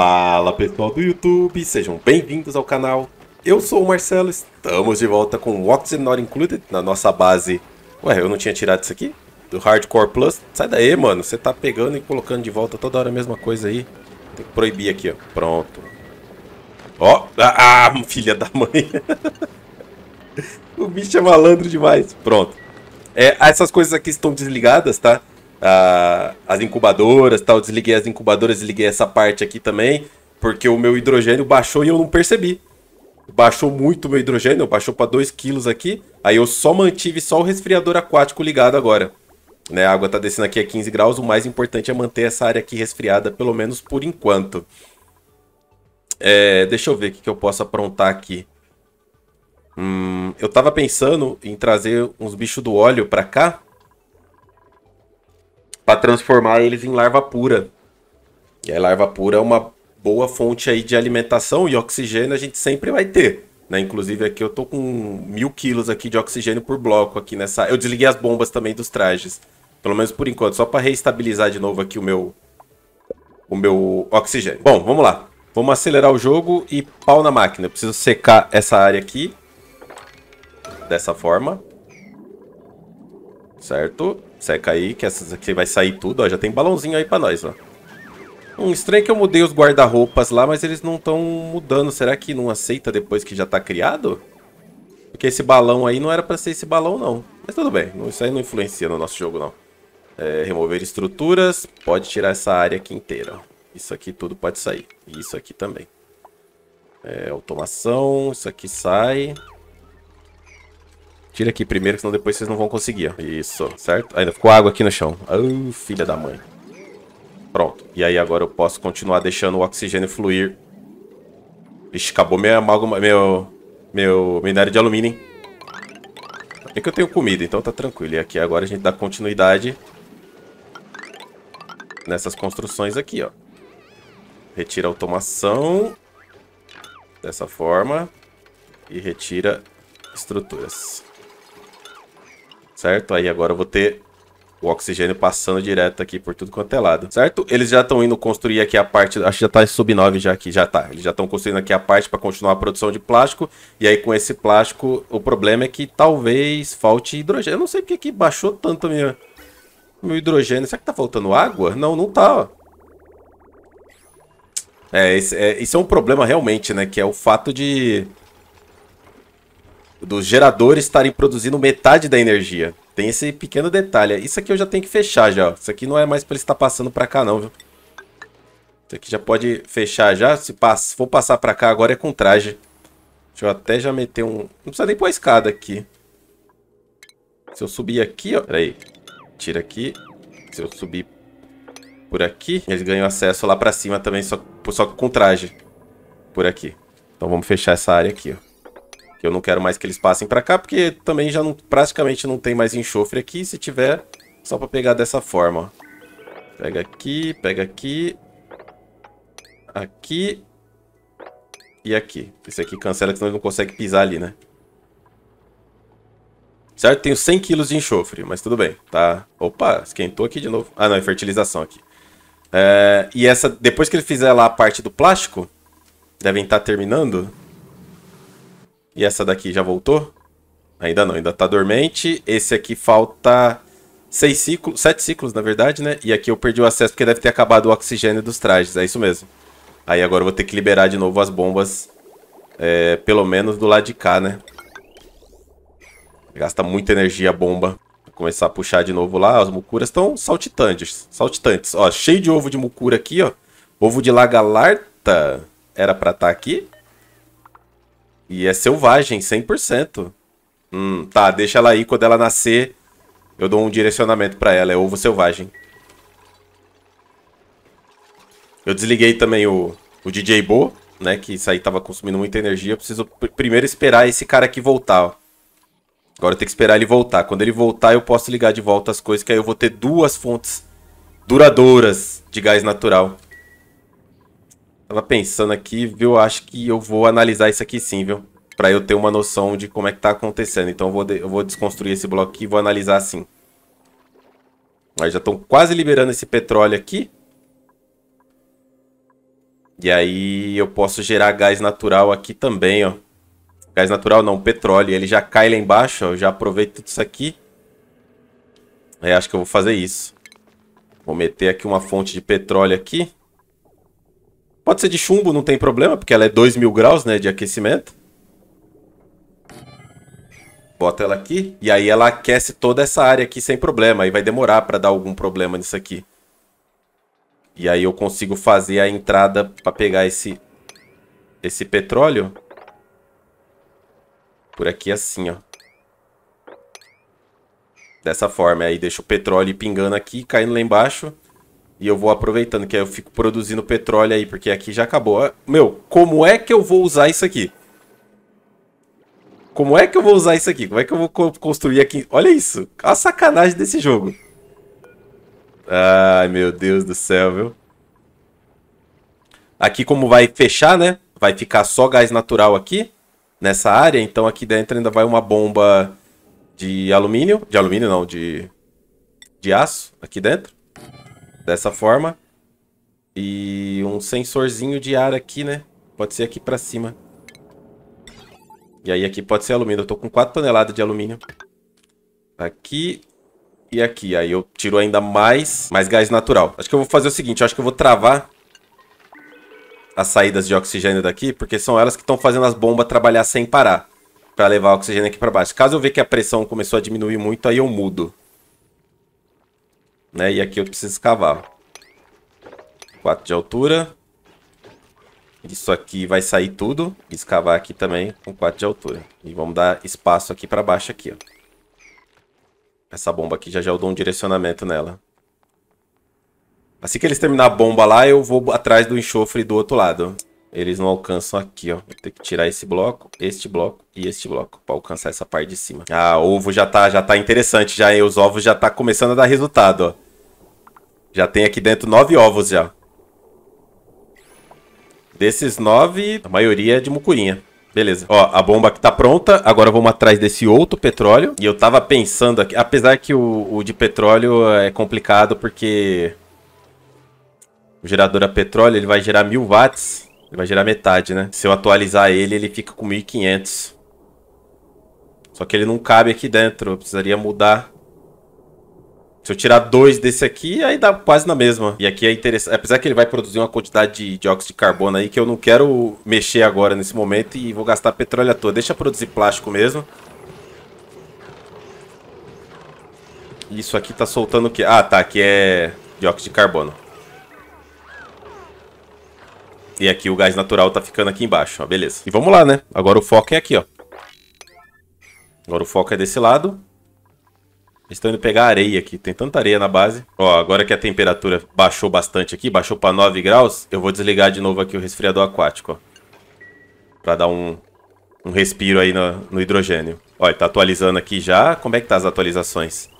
Fala pessoal do YouTube, sejam bem-vindos ao canal. Eu sou o Marcelo, estamos de volta com o Oxygen Not Included na nossa base. Ué, eu não tinha tirado isso aqui? Do Hardcore Plus? Sai daí, mano, você tá pegando e colocando de volta toda hora a mesma coisa aí. Tem que proibir aqui, ó. Pronto. Ó, ah, ah filha da mãe. o bicho é malandro demais. Pronto. É, essas coisas aqui estão desligadas, tá? As incubadoras, tal. Desliguei as incubadoras, desliguei essa parte aqui também, porque o meu hidrogênio baixou e eu não percebi. Baixou muito o meu hidrogênio, baixou para 2 kg aqui. Aí eu só mantive só o resfriador aquático ligado agora. Né, a água está descendo aqui a 15 graus, o mais importante é manter essa área aqui resfriada, pelo menos por enquanto. É, deixa eu ver o que, que eu posso aprontar aqui. Hum, eu tava pensando em trazer uns bichos do óleo pra cá. Pra transformar eles em larva pura. E a larva pura é uma boa fonte aí de alimentação e oxigênio a gente sempre vai ter. Né? Inclusive aqui eu tô com mil quilos aqui de oxigênio por bloco aqui nessa... Eu desliguei as bombas também dos trajes. Pelo menos por enquanto, só para reestabilizar de novo aqui o meu... O meu oxigênio. Bom, vamos lá. Vamos acelerar o jogo e pau na máquina. Eu preciso secar essa área aqui dessa forma. Certo? Seca aí, que essas aqui vai sair tudo, ó. Já tem balãozinho aí pra nós, ó. Um estranho que eu mudei os guarda-roupas lá, mas eles não estão mudando. Será que não aceita depois que já tá criado? Porque esse balão aí não era pra ser esse balão, não. Mas tudo bem, isso aí não influencia no nosso jogo, não. É, remover estruturas, pode tirar essa área aqui inteira. Isso aqui tudo pode sair. E isso aqui também. É, automação, isso aqui sai. Tira aqui primeiro, senão depois vocês não vão conseguir, ó. Isso, certo? Ainda ficou água aqui no chão. Oh, filha da mãe. Pronto. E aí agora eu posso continuar deixando o oxigênio fluir. Ixi, acabou minha amálgama, meu, meu minério de alumínio, hein? É que eu tenho comida, então tá tranquilo. E aqui agora a gente dá continuidade nessas construções aqui, ó. Retira a automação. Dessa forma. E retira estruturas. Certo? Aí agora eu vou ter o oxigênio passando direto aqui por tudo quanto é lado, certo? Eles já estão indo construir aqui a parte, acho que já tá sub 9 já aqui, já tá. Eles já estão construindo aqui a parte para continuar a produção de plástico, e aí com esse plástico, o problema é que talvez falte hidrogênio. Eu não sei porque que baixou tanto minha, meu hidrogênio. Será que tá faltando água? Não, não tá, ó. É, é, isso é um problema realmente, né? Que é o fato de dos geradores estarem produzindo metade da energia. Tem esse pequeno detalhe. Isso aqui eu já tenho que fechar já. Isso aqui não é mais para ele estar passando para cá não, viu? Isso aqui já pode fechar já. Se, pass... for passar para cá agora é com traje. Deixa eu até já meter um... Não precisa nem pôr a escada aqui. Se eu subir aqui, ó... Pera aí. Tira aqui. Se eu subir por aqui, eles ganham acesso lá para cima também, só, só com traje. Por aqui. Então vamos fechar essa área aqui, ó. Que eu não quero mais que eles passem pra cá, porque também já não, praticamente não tem mais enxofre aqui. Se tiver, só pra pegar dessa forma. Pega aqui, pega aqui. Aqui. E aqui. Esse aqui cancela, senão ele não consegue pisar ali, né? Certo? Tenho 100 kg de enxofre, mas tudo bem, tá? Opa, esquentou aqui de novo. Ah, não, é fertilização aqui. É, e essa, depois que ele fizer lá a parte do plástico, devem estar tá terminando. E essa daqui já voltou? Ainda não, ainda tá dormente. Esse aqui falta seis ciclos, sete ciclos, na verdade, né? E aqui eu perdi o acesso porque deve ter acabado o oxigênio dos trajes, é isso mesmo. Aí agora eu vou ter que liberar de novo as bombas, é, pelo menos do lado de cá, né? Gasta muita energia a bomba. Vou começar a puxar de novo lá, as mucuras estão saltitantes, saltitantes. Ó, cheio de ovo de mucura aqui, ó. Ovo de lagalarta era pra estar tá aqui. E é selvagem, 100%. Hum, tá, deixa ela aí. Quando ela nascer, eu dou um direcionamento pra ela. É ovo selvagem. Eu desliguei também o, o DJ Bo, né? Que isso aí tava consumindo muita energia. Eu preciso primeiro esperar esse cara aqui voltar, ó. Agora eu tenho que esperar ele voltar. Quando ele voltar, eu posso ligar de volta as coisas, que aí eu vou ter duas fontes duradouras de gás natural. Tava pensando aqui, viu? Acho que eu vou analisar isso aqui sim, viu? Pra eu ter uma noção de como é que tá acontecendo. Então eu vou, eu vou desconstruir esse bloco aqui e vou analisar assim. Mas já estão quase liberando esse petróleo aqui. E aí eu posso gerar gás natural aqui também, ó. Gás natural não, petróleo. Ele já cai lá embaixo, ó. Eu já aproveito tudo isso aqui. É, acho que eu vou fazer isso. Vou meter aqui uma fonte de petróleo aqui. Pode ser de chumbo, não tem problema, porque ela é 2 mil graus né, de aquecimento. Bota ela aqui. E aí ela aquece toda essa área aqui sem problema. Aí vai demorar para dar algum problema nisso aqui. E aí eu consigo fazer a entrada para pegar esse, esse petróleo. Por aqui assim, ó. Dessa forma. Aí deixa o petróleo pingando aqui, caindo lá embaixo. E eu vou aproveitando, que aí eu fico produzindo petróleo aí, porque aqui já acabou. Meu, como é que eu vou usar isso aqui? Como é que eu vou usar isso aqui? Como é que eu vou construir aqui? Olha isso. A sacanagem desse jogo. Ai, meu Deus do céu, viu? Aqui como vai fechar, né? Vai ficar só gás natural aqui, nessa área. Então aqui dentro ainda vai uma bomba de alumínio. De alumínio não, de, de aço aqui dentro. Dessa forma. E um sensorzinho de ar aqui, né? Pode ser aqui pra cima. E aí aqui pode ser alumínio. Eu tô com 4 toneladas de alumínio. Aqui e aqui. Aí eu tiro ainda mais, mais gás natural. Acho que eu vou fazer o seguinte, acho que eu vou travar as saídas de oxigênio daqui, porque são elas que estão fazendo as bombas trabalhar sem parar, para levar o oxigênio aqui para baixo. Caso eu ver que a pressão começou a diminuir muito, aí eu mudo. Né? E aqui eu preciso escavar. 4 de altura. Isso aqui vai sair tudo. Escavar aqui também com 4 de altura. E vamos dar espaço aqui para baixo aqui, ó. Essa bomba aqui já já eu dou um direcionamento nela. Assim que eles terminar a bomba lá, eu vou atrás do enxofre do outro lado. Eles não alcançam aqui, ó. Vou ter que tirar esse bloco, este bloco e este bloco para alcançar essa parte de cima. Ah, ovo já tá, já tá interessante já, os ovos já tá começando a dar resultado, ó. Já tem aqui dentro nove ovos já. Desses nove, a maioria é de mucurinha. Beleza. Ó, a bomba aqui tá pronta. Agora vamos atrás desse outro petróleo. E eu tava pensando aqui, apesar que o, o de petróleo é complicado porque o gerador a petróleo ele vai gerar 1000 watts. Ele vai gerar metade, né? Se eu atualizar ele, ele fica com 1500. Só que ele não cabe aqui dentro. Eu precisaria mudar se eu tirar dois desse aqui, aí dá quase na mesma. E aqui é interessante. Apesar que ele vai produzir uma quantidade de dióxido de carbono aí que eu não quero mexer agora nesse momento e vou gastar petróleo à toa. Deixa produzir plástico mesmo. Isso aqui tá soltando o quê? Ah, tá. Aqui é dióxido de carbono. E aqui o gás natural tá ficando aqui embaixo, ó. Beleza. E vamos lá, né? Agora o foco é aqui, ó. Agora o foco é desse lado. Estão indo pegar areia aqui. Tem tanta areia na base. Ó, agora que a temperatura baixou bastante aqui, baixou para 9 graus, eu vou desligar de novo aqui o resfriador aquático, ó. Pra dar um, um respiro aí no, no hidrogênio. Ó, ele tá atualizando aqui já. Como é que tá as atualizações?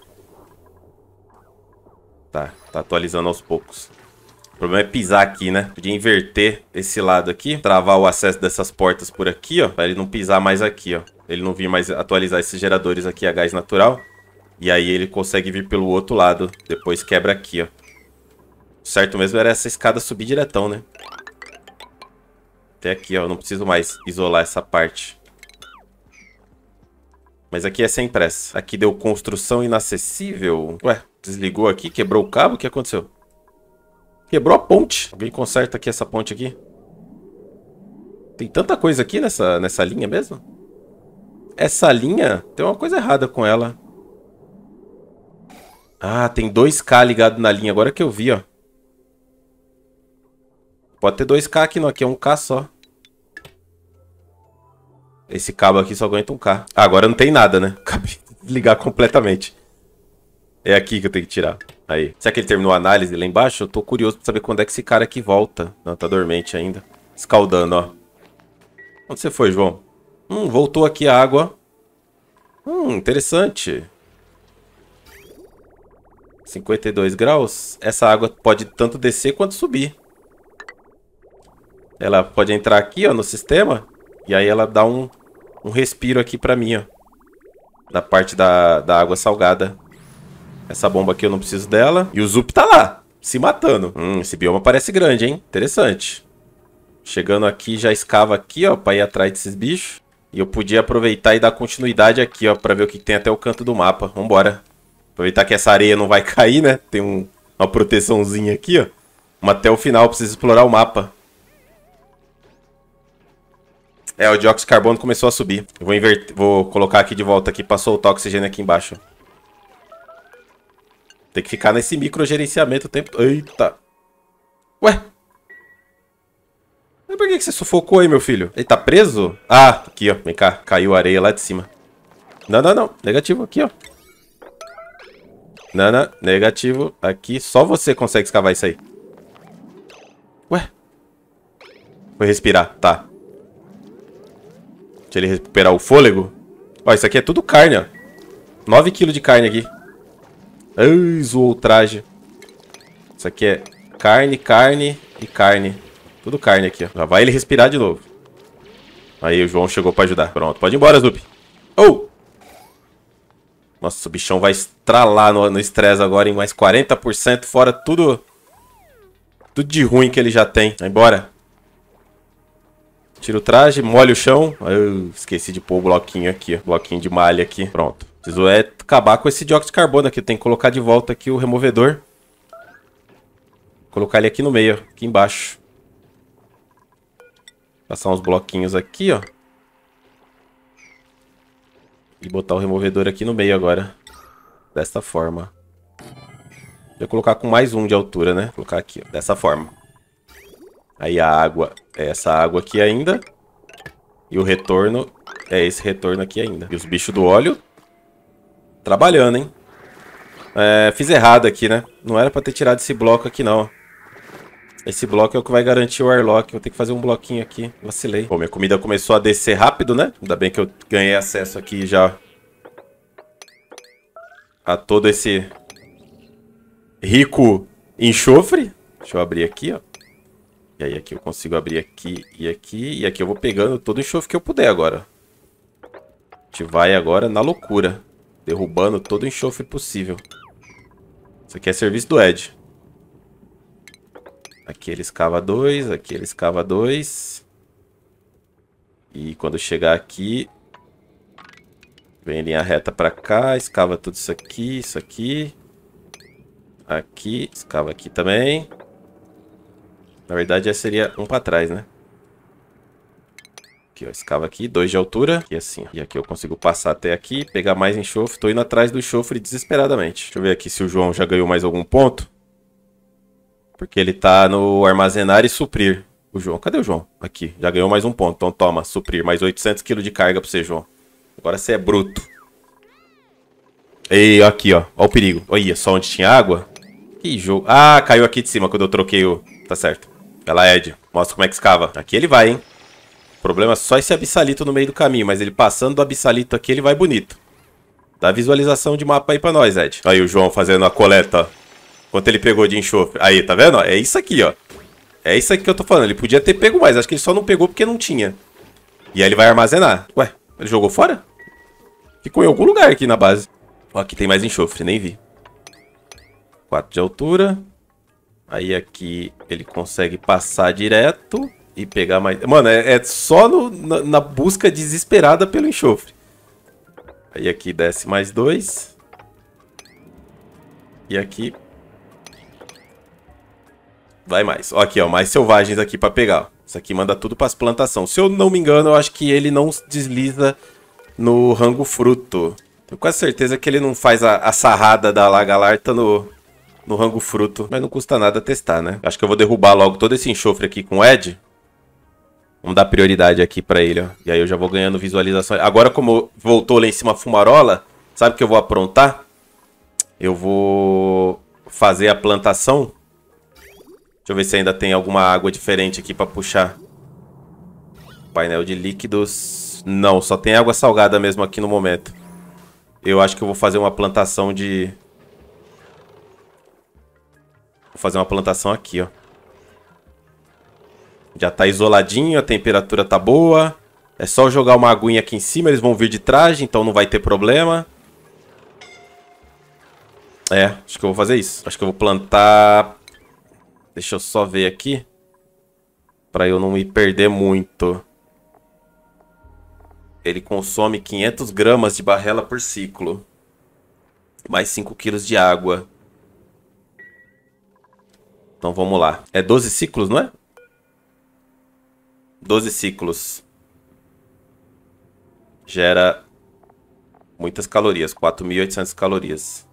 Tá, tá atualizando aos poucos. O problema é pisar aqui, né? Podia inverter esse lado aqui, travar o acesso dessas portas por aqui, ó, pra ele não pisar mais aqui, ó. Ele não vir mais atualizar esses geradores aqui a gás natural. E aí ele consegue vir pelo outro lado. Depois quebra aqui, ó. Certo mesmo era essa escada subir diretão, né? Até aqui, ó. Não preciso mais isolar essa parte. Mas aqui é sem pressa. Aqui deu construção inacessível. Ué, desligou aqui, quebrou o cabo. O que aconteceu? Quebrou a ponte. Alguém conserta aqui essa ponte aqui. Tem tanta coisa aqui nessa, nessa linha mesmo? Essa linha, tem uma coisa errada com ela. Ah, tem 2K ligado na linha. Agora que eu vi, ó. Pode ter 2K aqui, não. Aqui é 1K só. Esse cabo aqui só aguenta 1K. Ah, agora não tem nada, né? Acabei de ligar completamente. É aqui que eu tenho que tirar. Aí. Será que ele terminou a análise lá embaixo? Eu tô curioso pra saber quando é que esse cara aqui volta. Não, tá dormente ainda. Escaldando, ó. Onde você foi, João? Hum, voltou aqui a água. Hum, interessante. 52 graus, essa água pode tanto descer quanto subir. Ela pode entrar aqui, ó, no sistema, e aí ela dá um, um respiro aqui pra mim, ó. Da parte da, da água salgada. Essa bomba aqui eu não preciso dela. E o Zup tá lá, se matando. Hum, esse bioma parece grande, hein? Interessante. Chegando aqui, já escava aqui, ó, pra ir atrás desses bichos. E eu podia aproveitar e dar continuidade aqui, ó, pra ver o que tem até o canto do mapa. Vambora. Aproveitar que essa areia não vai cair, né? Tem um, uma proteçãozinha aqui, ó. Mas até o final, preciso explorar o mapa. É, o dióxido de carbono começou a subir. Eu vou inverter, vou colocar aqui de volta aqui pra soltar o oxigênio aqui embaixo. Tem que ficar nesse microgerenciamento o tempo... Eita. Ué? Mas por que você sufocou aí, meu filho? Ele tá preso? Ah, aqui, ó. Vem cá. Caiu a areia lá de cima. Não, não, não. Negativo aqui, ó. Não. Negativo aqui. Só você consegue escavar isso aí. Ué? Foi respirar. Tá. Deixa ele recuperar o fôlego. Ó, isso aqui é tudo carne, ó. 9 kg de carne aqui. Ai, zoou o traje. Isso aqui é carne, carne e carne. Tudo carne aqui, ó. Já vai ele respirar de novo. Aí o João chegou pra ajudar. Pronto, pode ir embora, Zup. Oh! Nossa, o bichão vai estralar no estresse agora em mais 40%, fora tudo... Tudo de ruim que ele já tem. Vai embora. Tira o traje, molha o chão. Eu esqueci de pôr o bloquinho aqui, ó. Bloquinho de malha aqui. Pronto. Preciso é acabar com esse dióxido de carbono aqui. Tem que colocar de volta aqui o removedor. Colocar ele aqui no meio, aqui embaixo. Passar uns bloquinhos aqui, ó. E botar o removedor aqui no meio agora. Desta forma. Vou colocar com mais um de altura, né? Colocar aqui, ó, dessa forma. Aí a água é essa água aqui ainda. E o retorno é esse retorno aqui ainda. E os bichos do óleo trabalhando, hein? É, fiz errado aqui, né? Não era pra ter tirado esse bloco aqui, não. Esse bloco é o que vai garantir o airlock. Vou ter que fazer um bloquinho aqui. Vacilei. Bom, minha comida começou a descer rápido, né? Ainda bem que eu ganhei acesso aqui já a todo esse rico enxofre. Deixa eu abrir aqui, ó. E aí aqui eu consigo abrir aqui e aqui. E aqui eu vou pegando todo o enxofre que eu puder agora. A gente vai agora na loucura. Derrubando todo o enxofre possível. Isso aqui é serviço do Ed. Aqui ele escava dois, aqui ele escava dois. E quando chegar aqui, vem em linha reta pra cá, escava tudo isso aqui, isso aqui. Aqui, escava aqui também. Na verdade, seria um pra trás, né? Aqui, ó, escava aqui, dois de altura. E assim, ó. E aqui eu consigo passar até aqui, pegar mais enxofre. Tô indo atrás do enxofre desesperadamente. Deixa eu ver aqui se o João já ganhou mais algum ponto. Porque ele tá no armazenar e suprir. O João, cadê o João? Aqui, já ganhou mais um ponto. Então toma, suprir, mais 800 kg de carga pra você, João. Agora você é bruto. E aqui, ó. Ó o perigo. Olha, só onde tinha água. Que jogo. Ah, caiu aqui de cima quando eu troquei o... Tá certo. Vai lá, Ed. Mostra como é que escava. Aqui ele vai, hein. O problema é só esse abissalito no meio do caminho. Mas ele passando do abissalito aqui, ele vai bonito. Dá visualização de mapa aí pra nós, Ed. Aí o João fazendo a coleta Quanto ele pegou de enxofre. Aí, tá vendo? É isso aqui, ó. É isso aqui que eu tô falando. Ele podia ter pego mais. Acho que ele só não pegou porque não tinha. E aí ele vai armazenar. Ué, ele jogou fora? Ficou em algum lugar aqui na base. Ó, aqui tem mais enxofre, nem vi. 4 de altura. Aí aqui ele consegue passar direto e pegar mais... Mano, é, é só no, na, na, busca desesperada pelo enxofre. Aí aqui desce mais dois. E aqui Vai mais. Ó, aqui, ó, mais selvagens aqui pra pegar. Isso aqui manda tudo pras plantações. Se eu não me engano, eu acho que ele não desliza no rango fruto. Tenho quase certeza que ele não faz a, a sarrada da lagalarta no, no rango fruto. Mas não custa nada testar, né? Acho que eu vou derrubar logo todo esse enxofre aqui com o Ed. Vamos dar prioridade aqui pra ele, ó. E aí eu já vou ganhando visualização. Agora, como voltou lá em cima a fumarola, sabe o que eu vou aprontar? Eu vou fazer a plantação Deixa eu ver se ainda tem alguma água diferente aqui pra puxar. Painel de líquidos. Não, só tem água salgada mesmo aqui no momento. Eu acho que eu vou fazer uma plantação de... Vou fazer uma plantação aqui, ó. Já tá isoladinho, a temperatura tá boa. É só jogar uma aguinha aqui em cima, eles vão vir de traje, então não vai ter problema. É, acho que eu vou fazer isso. Acho que eu vou plantar Deixa eu só ver aqui. Pra eu não me perder muito. Ele consome 500 gramas de barrela por ciclo. Mais 5 quilos de água. Então vamos lá. É 12 ciclos, não é? 12 ciclos. Gera muitas calorias, 4.800 calorias.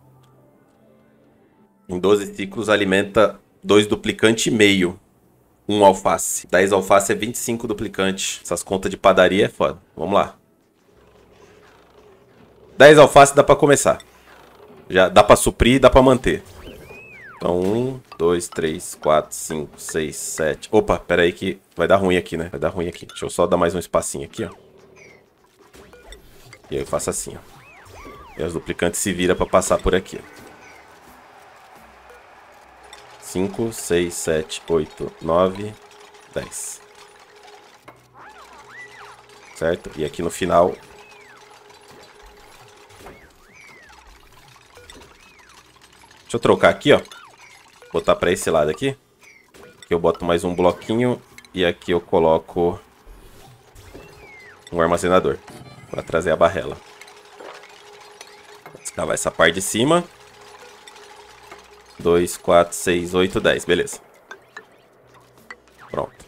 Em 12 ciclos alimenta dois duplicante e meio. Um alface. 10 alface é 25 duplicante. Essas contas de padaria é foda. Vamos lá. 10 alface dá pra começar. Já dá pra suprir e dá pra manter. Então, 1, 2, 3, 4, 5, 6, 7. Opa, pera aí que vai dar ruim aqui, né? Vai dar ruim aqui. Deixa eu só dar mais um espacinho aqui, ó. E aí eu faço assim, ó. E os duplicantes se viram pra passar por aqui. 5, 6, 7, 8, 9, 10. Certo? E aqui no final... Deixa eu trocar aqui, ó. Botar pra esse lado aqui. Aqui eu boto mais um bloquinho. E aqui eu coloco... Um armazenador. Pra trazer a barrela. Escavar essa parte de cima. 2, 4, 6, 8, 10. Beleza. Pronto.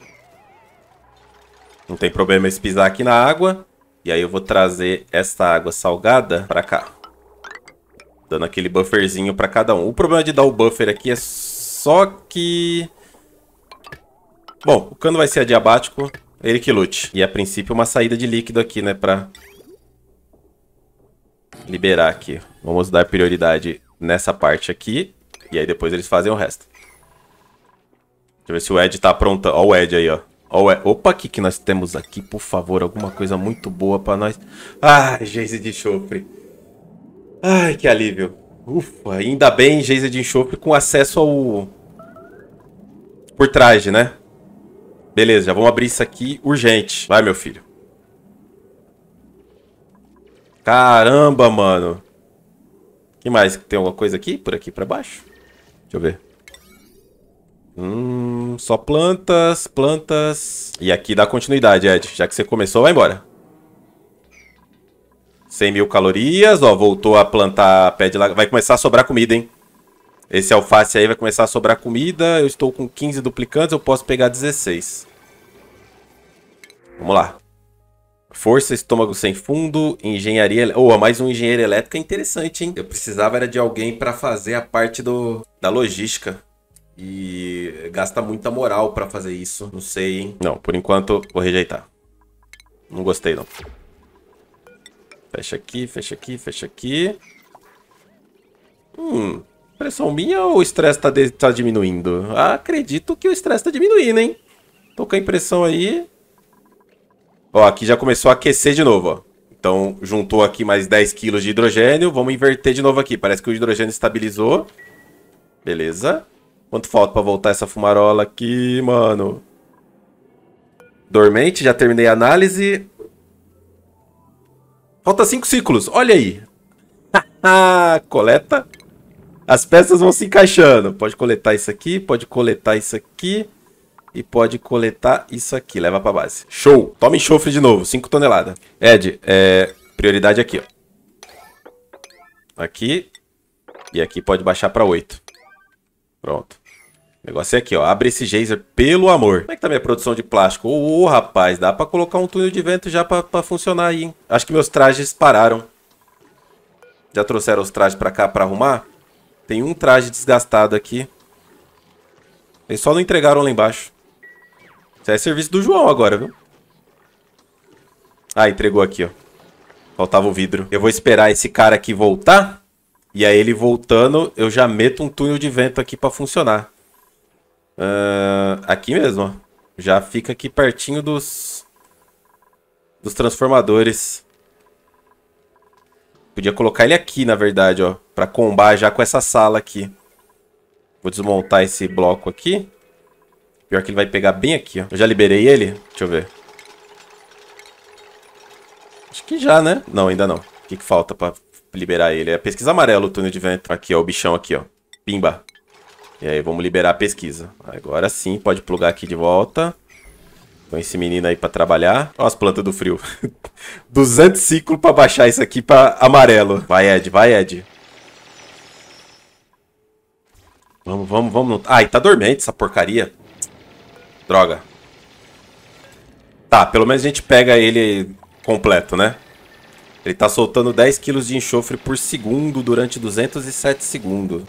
Não tem problema esse pisar aqui na água. E aí eu vou trazer essa água salgada pra cá. Dando aquele bufferzinho pra cada um. O problema de dar o buffer aqui é só que... Bom, o cano vai ser adiabático. Ele que lute. E a princípio uma saída de líquido aqui, né? Pra liberar aqui. Vamos dar prioridade nessa parte aqui. E aí depois eles fazem o resto. Deixa eu ver se o Ed tá pronto. Ó o Ed aí, ó. ó o Ed. Opa, o que, que nós temos aqui? Por favor, alguma coisa muito boa pra nós. Ai, Geise de enxofre. Ai, que alívio. Ufa, ainda bem Geise de enxofre com acesso ao... Por traje, né? Beleza, já vamos abrir isso aqui urgente. Vai, meu filho. Caramba, mano. que mais? Tem alguma coisa aqui? Por aqui pra baixo? Deixa eu ver. Hum, só plantas, plantas. E aqui dá continuidade, Ed. Já que você começou, vai embora. 100 mil calorias, ó, voltou a plantar pé de lagarto. Vai começar a sobrar comida, hein? Esse alface aí vai começar a sobrar comida. Eu estou com 15 duplicantes, eu posso pegar 16. Vamos lá. Força, estômago sem fundo, engenharia... Oh, mais um engenheiro elétrico é interessante, hein? Eu precisava era de alguém para fazer a parte do, da logística. E gasta muita moral para fazer isso. Não sei, hein? Não, por enquanto vou rejeitar. Não gostei, não. Fecha aqui, fecha aqui, fecha aqui. Hum, pressão minha ou o estresse tá, tá diminuindo? Ah, acredito que o estresse tá diminuindo, hein? Tô com a impressão aí Ó, aqui já começou a aquecer de novo, ó. Então, juntou aqui mais 10 kg de hidrogênio. Vamos inverter de novo aqui. Parece que o hidrogênio estabilizou. Beleza. Quanto falta pra voltar essa fumarola aqui, mano? Dormente, já terminei a análise. Falta 5 ciclos, olha aí. Coleta. As peças vão se encaixando. Pode coletar isso aqui, pode coletar isso aqui e pode coletar isso aqui. Leva pra base. Show! Toma enxofre de novo, 5 toneladas. Ed, é, prioridade aqui, ó. Aqui. E aqui pode baixar pra 8. Pronto. O negócio é aqui, ó. Abre esse geyser, pelo amor. Como é que tá minha produção de plástico? Ô, oh, rapaz, dá pra colocar um túnel de vento já pra, pra funcionar aí, hein? Acho que meus trajes pararam. Já trouxeram os trajes pra cá pra arrumar? Tem um traje desgastado aqui. Eles só não entregaram lá embaixo. Isso é serviço do João agora, viu? Ah, entregou aqui, ó. Faltava o vidro. Eu vou esperar esse cara aqui voltar. E aí ele voltando, eu já meto um túnel de vento aqui pra funcionar. Uh, aqui mesmo, ó. Já fica aqui pertinho dos... Dos transformadores. Podia colocar ele aqui, na verdade, ó. Pra combar já com essa sala aqui. Vou desmontar esse bloco aqui. Pior que ele vai pegar bem aqui, ó. Eu já liberei ele? Deixa eu ver. Acho que já, né? Não, ainda não. O que, que falta pra liberar ele? É pesquisa amarela, o túnel de vento. Aqui, ó, o bichão aqui, ó. Pimba. E aí, vamos liberar a pesquisa. Agora sim, pode plugar aqui de volta. Põe esse menino aí pra trabalhar. Ó as plantas do frio. 200 ciclos pra baixar isso aqui pra amarelo. Vai, Ed. Vai, Ed. Vamos, vamos, vamos. Ai, tá dormente essa porcaria. Droga. Tá, pelo menos a gente pega ele completo, né? Ele tá soltando 10 kg de enxofre por segundo durante 207 segundos.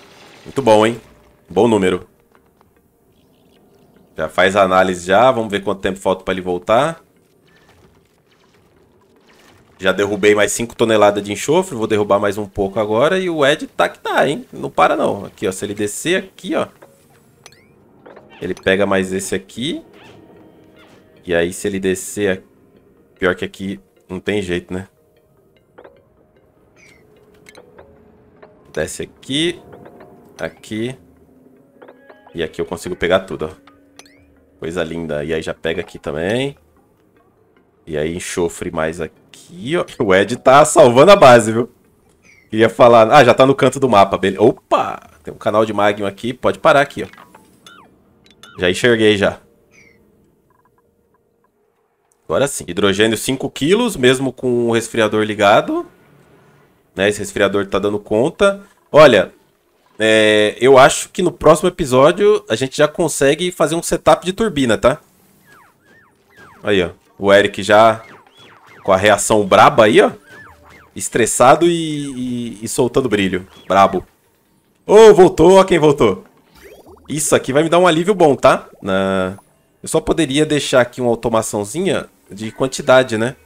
Muito bom, hein? Bom número. Já faz a análise já, vamos ver quanto tempo falta para ele voltar. Já derrubei mais 5 toneladas de enxofre, vou derrubar mais um pouco agora e o Ed tá que tá, hein? Não para não. Aqui, ó, se ele descer aqui, ó. Ele pega mais esse aqui. E aí se ele descer, pior que aqui não tem jeito, né? Desce aqui, aqui e aqui eu consigo pegar tudo, ó. Coisa linda. E aí já pega aqui também. E aí enxofre mais aqui, ó. O Ed tá salvando a base, viu? Queria falar... Ah, já tá no canto do mapa. Beleza. Opa! Tem um canal de magma aqui. Pode parar aqui, ó. Já enxerguei já. Agora sim. Hidrogênio 5 quilos, mesmo com o resfriador ligado. Né, esse resfriador tá dando conta. Olha, é, eu acho que no próximo episódio a gente já consegue fazer um setup de turbina, tá? Aí, ó. O Eric já com a reação braba aí, ó. Estressado e, e, e soltando brilho. Brabo. Ô, oh, voltou. Ó quem voltou. Isso aqui vai me dar um alívio bom, tá? Na... Eu só poderia deixar aqui uma automaçãozinha de quantidade, né?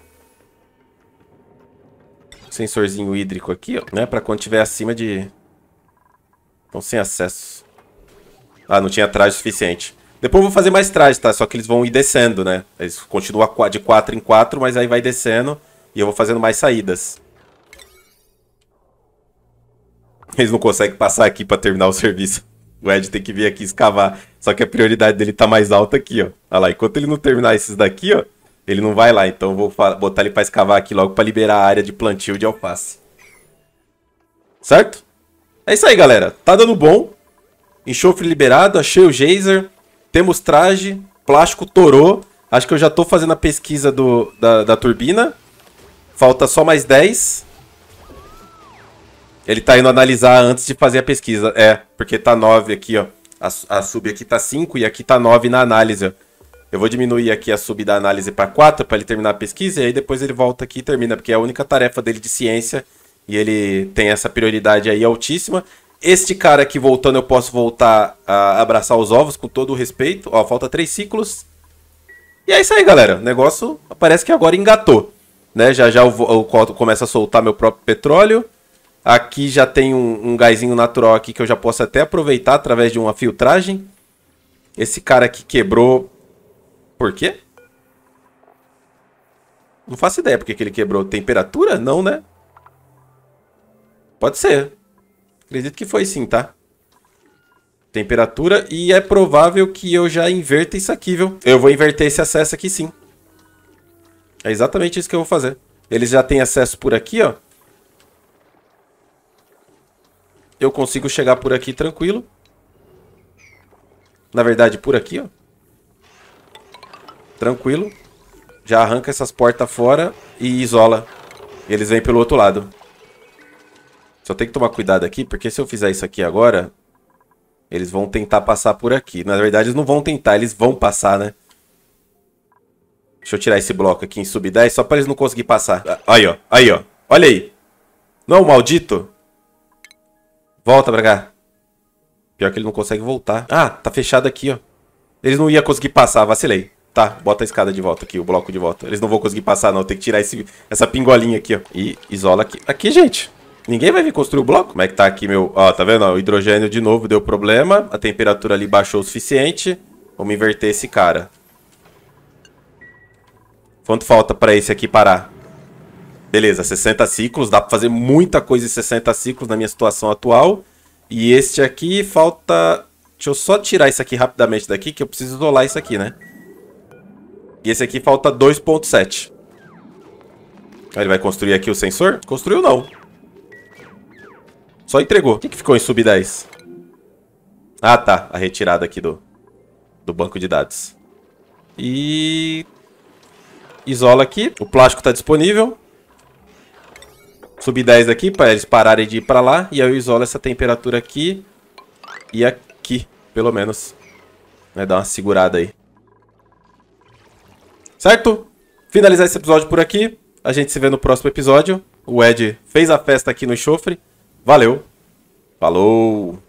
Sensorzinho hídrico aqui, ó. Né? Pra quando tiver acima de Estão sem acesso. Ah, não tinha traje suficiente. Depois eu vou fazer mais trajes, tá? Só que eles vão ir descendo, né? Eles continuam de 4 em 4, mas aí vai descendo. E eu vou fazendo mais saídas. Eles não conseguem passar aqui pra terminar o serviço. O Ed tem que vir aqui escavar. Só que a prioridade dele tá mais alta aqui, ó. Olha lá, enquanto ele não terminar esses daqui, ó, ele não vai lá. Então eu vou botar ele pra escavar aqui logo pra liberar a área de plantio de alface. Certo? É isso aí, galera. Tá dando bom. Enxofre liberado, achei o geyser. Temos traje, plástico torou. Acho que eu já tô fazendo a pesquisa do, da, da turbina. Falta só mais 10. Ele tá indo analisar antes de fazer a pesquisa. É, porque tá 9 aqui, ó. A, a sub aqui tá 5 e aqui tá 9 na análise. Eu vou diminuir aqui a sub da análise para 4 para ele terminar a pesquisa e aí depois ele volta aqui e termina, porque é a única tarefa dele de ciência e ele tem essa prioridade aí altíssima. Este cara aqui voltando, eu posso voltar a abraçar os ovos com todo o respeito. Ó, falta três ciclos. E é isso aí, galera. O negócio parece que agora engatou. Né? Já já o, Coto começa a soltar meu próprio petróleo. Aqui já tem um, um gásinho natural aqui que eu já posso até aproveitar através de uma filtragem. Esse cara aqui quebrou... Por quê? Não faço ideia porque que ele quebrou. Temperatura? Não, né? Pode ser. Acredito que foi sim, tá? Temperatura e é provável que eu já inverta isso aqui, viu? Eu vou inverter esse acesso aqui sim. É exatamente isso que eu vou fazer. Eles já têm acesso por aqui, ó. Eu consigo chegar por aqui tranquilo. Na verdade, por aqui, ó. Tranquilo. Já arranca essas portas fora e isola. Eles vêm pelo outro lado. Só tem que tomar cuidado aqui, porque se eu fizer isso aqui agora, eles vão tentar passar por aqui. Na verdade, eles não vão tentar, eles vão passar, né? Deixa eu tirar esse bloco aqui em sub 10, só para eles não conseguirem passar. Aí, ó. Aí, ó. Olha aí. Não é maldito? Volta pra cá. Pior que ele não consegue voltar. Ah, tá fechado aqui, ó. Eles não iam conseguir passar, vacilei. Tá, bota a escada de volta aqui, o bloco de volta. Eles não vão conseguir passar, não. Tem que tirar esse, essa pingolinha aqui, ó. E isola aqui. Aqui, gente. Ninguém vai vir construir o bloco? Como é que tá aqui meu... Ó, tá vendo? o hidrogênio de novo deu problema. A temperatura ali baixou o suficiente. Vamos inverter esse cara. Quanto falta pra esse aqui parar? Beleza, 60 ciclos. Dá pra fazer muita coisa em 60 ciclos na minha situação atual. E este aqui falta... Deixa eu só tirar isso aqui rapidamente daqui, que eu preciso isolar isso aqui, né? E esse aqui falta 2.7. Ele vai construir aqui o sensor? Construiu não. Só entregou. O que, que ficou em sub 10? Ah, tá. A retirada aqui do, do banco de dados. E isola aqui. O plástico está disponível. Subir 10 aqui para eles pararem de ir para lá. E aí eu isolo essa temperatura aqui e aqui, pelo menos. Vai dar uma segurada aí. Certo? Finalizar esse episódio por aqui. A gente se vê no próximo episódio. O Ed fez a festa aqui no enxofre. Valeu. Falou.